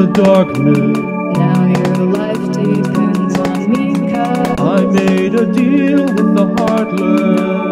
the darkness. now your life depends on me cause I made a deal with the heartless.